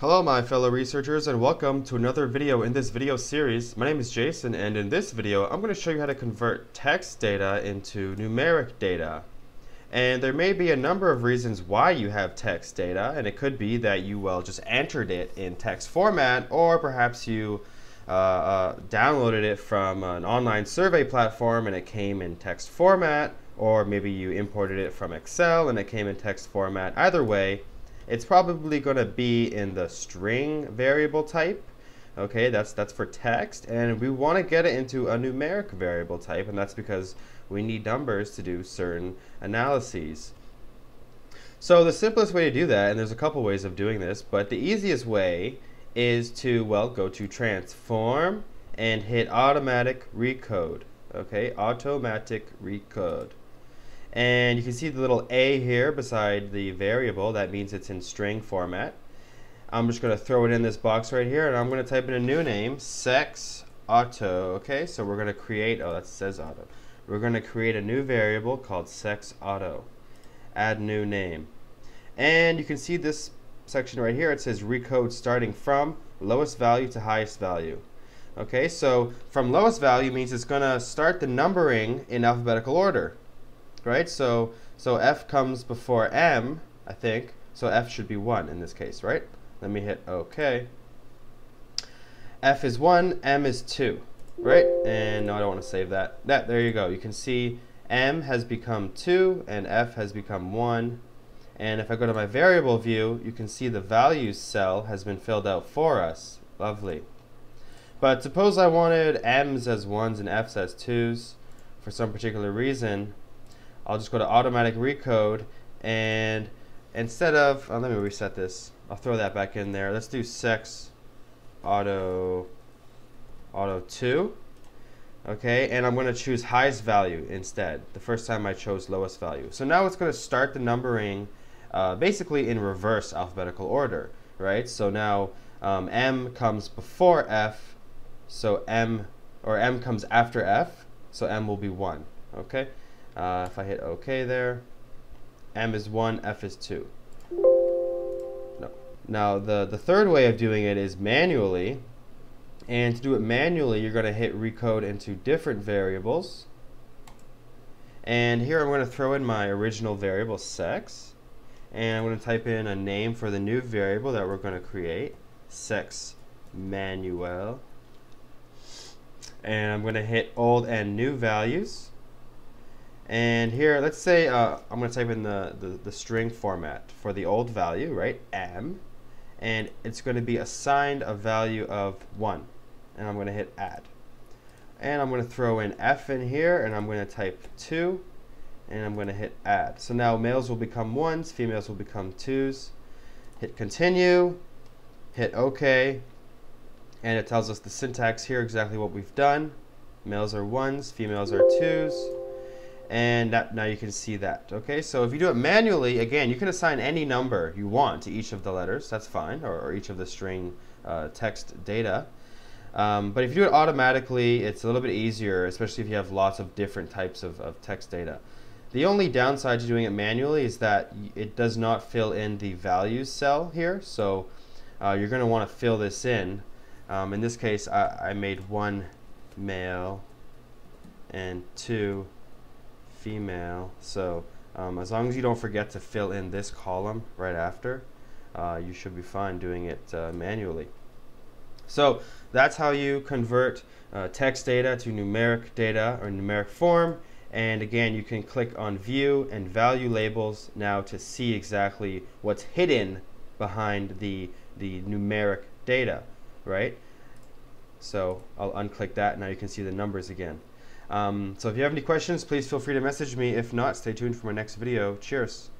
Hello my fellow researchers and welcome to another video in this video series. My name is Jason and in this video I'm going to show you how to convert text data into numeric data. And there may be a number of reasons why you have text data and it could be that you well just entered it in text format or perhaps you uh, uh, downloaded it from an online survey platform and it came in text format or maybe you imported it from Excel and it came in text format. Either way, it's probably going to be in the string variable type. Okay, that's that's for text, and we want to get it into a numeric variable type, and that's because we need numbers to do certain analyses. So the simplest way to do that, and there's a couple ways of doing this, but the easiest way is to, well, go to transform and hit automatic recode. Okay, automatic recode. And you can see the little A here beside the variable. That means it's in string format. I'm just going to throw it in this box right here, and I'm going to type in a new name, sex auto. Okay, so we're going to create, oh, that says auto. We're going to create a new variable called sex auto. Add new name. And you can see this section right here. It says recode starting from lowest value to highest value. Okay, so from lowest value means it's going to start the numbering in alphabetical order right? So so F comes before M, I think. So F should be 1 in this case, right? Let me hit OK. F is 1, M is 2, right? And no, I don't want to save that. That There you go. You can see M has become 2 and F has become 1. And if I go to my variable view, you can see the values cell has been filled out for us. Lovely. But suppose I wanted M's as 1s and F's as 2s for some particular reason. I'll just go to automatic recode and instead of, oh, let me reset this. I'll throw that back in there. Let's do sex auto auto 2. Okay, and I'm going to choose highest value instead. The first time I chose lowest value. So now it's going to start the numbering uh, basically in reverse alphabetical order, right? So now um, M comes before F, so M, or M comes after F, so M will be 1, okay? Uh, if I hit OK there, M is 1, F is 2. No. Now, the, the third way of doing it is manually. And to do it manually, you're going to hit recode into different variables. And here I'm going to throw in my original variable, sex. And I'm going to type in a name for the new variable that we're going to create, sex manual. And I'm going to hit old and new values. And here, let's say uh, I'm going to type in the, the, the, string format for the old value, right, m, and it's going to be assigned a value of 1. And I'm going to hit add. And I'm going to throw in f in here, and I'm going to type 2, and I'm going to hit add. So now males will become 1s, females will become 2s. Hit continue, hit OK, and it tells us the syntax here, exactly what we've done. Males are 1s, females are 2s and that, now you can see that. Okay, so if you do it manually, again, you can assign any number you want to each of the letters. That's fine, or, or each of the string uh, text data. Um, but if you do it automatically, it's a little bit easier, especially if you have lots of different types of, of text data. The only downside to doing it manually is that it does not fill in the values cell here. So uh, you're going to want to fill this in. Um, in this case, I, I made one male and two female. So um, as long as you don't forget to fill in this column right after, uh, you should be fine doing it uh, manually. So that's how you convert uh, text data to numeric data or numeric form. And again, you can click on view and value labels now to see exactly what's hidden behind the, the numeric data, right? So I'll unclick that. Now you can see the numbers again. Um, so if you have any questions, please feel free to message me. If not, stay tuned for my next video. Cheers.